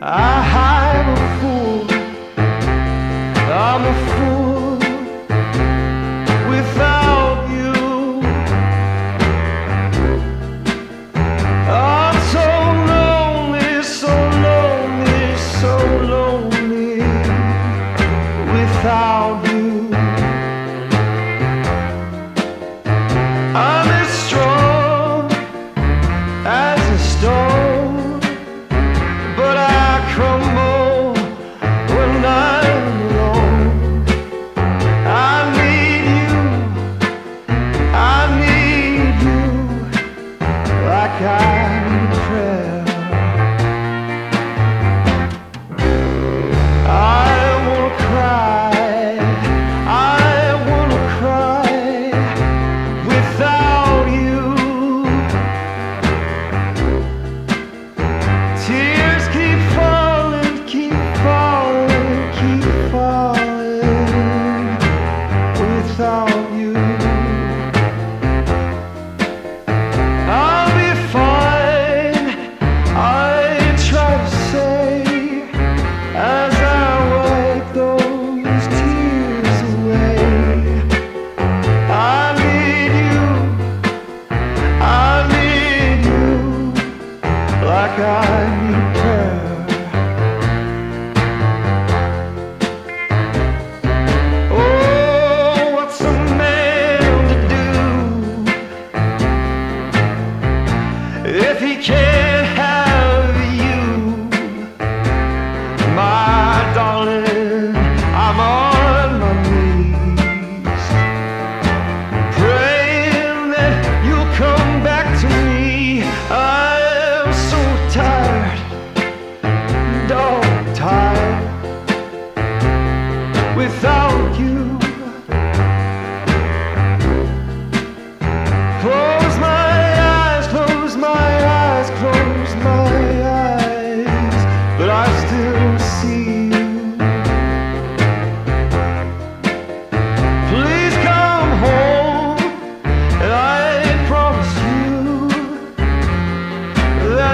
I'm a fool. I'm a fool like you,